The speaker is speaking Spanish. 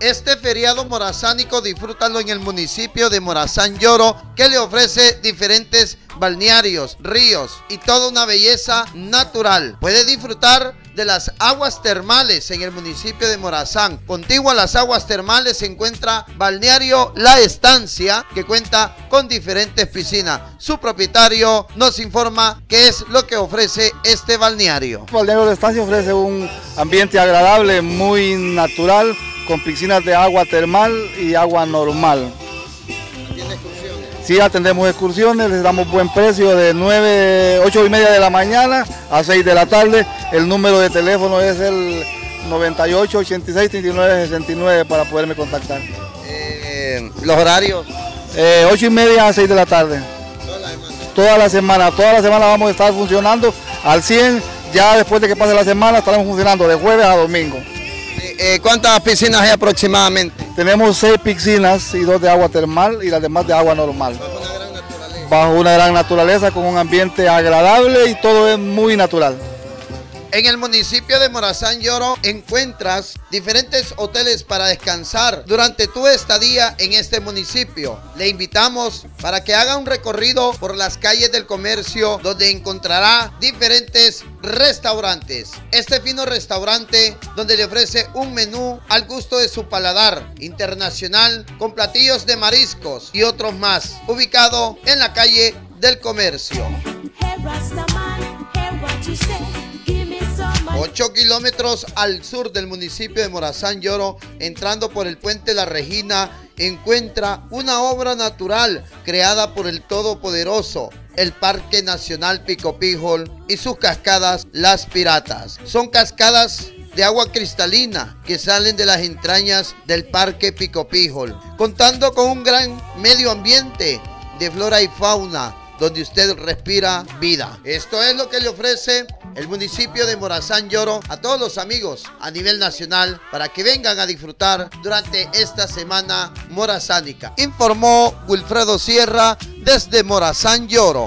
Este feriado morazánico disfrútalo en el municipio de Morazán Lloro, que le ofrece diferentes balnearios, ríos y toda una belleza natural. Puede disfrutar de las aguas termales en el municipio de Morazán. Contigo a las aguas termales se encuentra Balneario La Estancia, que cuenta con diferentes piscinas. Su propietario nos informa qué es lo que ofrece este balneario. Balneario La Estancia ofrece un ambiente agradable, muy natural, con piscinas de agua termal y agua normal. Sí, atendemos excursiones, les damos buen precio de 9, 8 y media de la mañana a 6 de la tarde. El número de teléfono es el 98 86 39 69 para poderme contactar. Eh, ¿Los horarios? Eh, 8 y media a 6 de la tarde. Toda la semana. Toda la semana vamos a estar funcionando al 100. Ya después de que pase la semana estaremos funcionando de jueves a domingo. Eh, ¿Cuántas piscinas hay aproximadamente? Tenemos seis piscinas y dos de agua termal y las demás de agua normal. Bajo una gran naturaleza. Bajo una gran naturaleza con un ambiente agradable y todo es muy natural. En el municipio de Morazán Lloro encuentras diferentes hoteles para descansar durante tu estadía en este municipio. Le invitamos para que haga un recorrido por las calles del comercio donde encontrará diferentes restaurantes. Este fino restaurante donde le ofrece un menú al gusto de su paladar internacional con platillos de mariscos y otros más, ubicado en la calle del comercio. 8 kilómetros al sur del municipio de Morazán Lloro, entrando por el puente La Regina, encuentra una obra natural creada por el Todopoderoso, el Parque Nacional Picopijol y sus cascadas Las Piratas. Son cascadas de agua cristalina que salen de las entrañas del Parque Picopijol, contando con un gran medio ambiente de flora y fauna donde usted respira vida. Esto es lo que le ofrece el municipio de Morazán Lloro a todos los amigos a nivel nacional para que vengan a disfrutar durante esta semana morazánica. Informó Wilfredo Sierra desde Morazán Lloro.